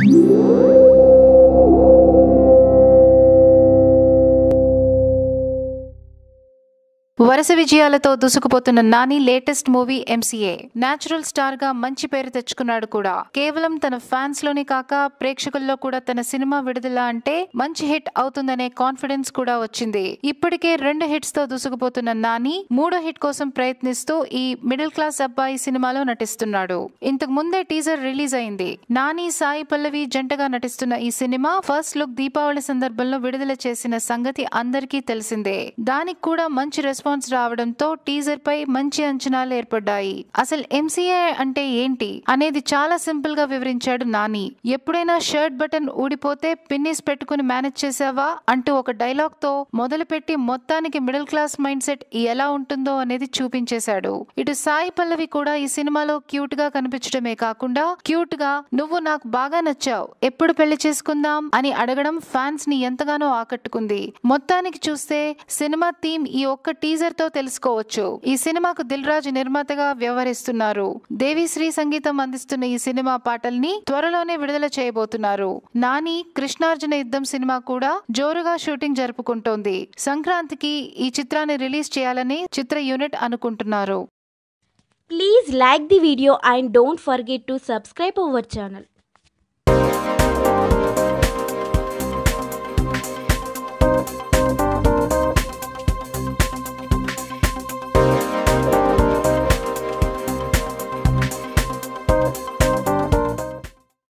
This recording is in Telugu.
Thank you. వరుస విజయాలతో దూసుకుపోతున్న Nani latest movie MCA natural స్టార్గా మంచి పేరు తెచ్చుకున్నాడు కూడా. కేవలం తన ఫ్యాన్స్లోనే కాక ప్రేక్షకుల్లో కూడా తన సినిమా విడుదల అంటే మంచి హిట్ అవుతుందనే కాన్ఫిడెన్స్ కూడా వచ్చింది. ఇప్పటికే రెండు హిట్స్తో దూసుకుపోతున్న నాని మూడో హిట్ కోసం ప్రయత్నిస్తూ ఈ మిడిల్ క్లాస్ అబ్బాయి సినిమాలో నటిస్తున్నాడు. ఇంతకు ముందే టీజర్ రిలీజ్ అయింది. నాని సాయి పల్లవి జంటగా నటిస్తున్న ఈ సినిమా ఫస్ట్ లుక్ దీపావళి సందర్భంలో విడుదల చేసిన సంగతి అందరికీ తెలిసిందే. దానికి కూడా మంచి రెస్పాన్స్ రావడంతో టీజర్ పై మంచి అంచనాలు ఏర్పడ్డాయి. అసలు ఎంసీఏ అంటే ఏంటి అనేది చాలా సింపుల్గా వివరించాడు నాని. ఎప్పుడైనా షర్ట్ బటన్ ఊడిపోతే పిన్నిస్ పెట్టుకుని మేనేజ్ చేసావా అంటూ ఒక డైలాగ్తో మొదలుపెట్టి మొత్తానికి మిడిల్ క్లాస్ మైండ్ సెట్ ఎలా ఉంటుందో అనేది చూపించేశాడు. ఇటు సాయి పల్లవి కూడా ఈ సినిమాలో క్యూట్గా కనిపించడమే కాకుండా క్యూట్గా నువ్వు నాకు బాగా నచ్చావు ఎప్పుడు పెళ్ళి చేసుకుందాం అని అడగడం ఫ్యాన్స్ని ఎంతగానో ఆకట్టుకుంది. మొత్తానికి చూస్తే సినిమా థీమ్ ఈ ఒక్క టీజర్ తో తెలుసుకోవచ్చు. ఈ సినిమాకు దిల్ రాజు నిర్మాతగా వ్యవహరిస్తున్నారు. దేవిశ్రీ సంగీతం అందిస్తున్న ఈ సినిమా పాటల్ని త్వరలోనే విడుదల చేయబోతున్నారు. నాని కృష్ణార్జున యుద్ధం సినిమా కూడా జోరుగా షూటింగ్ జరుపుకుంటోంది. సంక్రాంతికి ఈ చిత్రాన్ని రిలీజ్ చేయాలని చిత్ర యూనిట్ అనుకుంటున్నారు. Please like the video and don't forget to subscribe our channel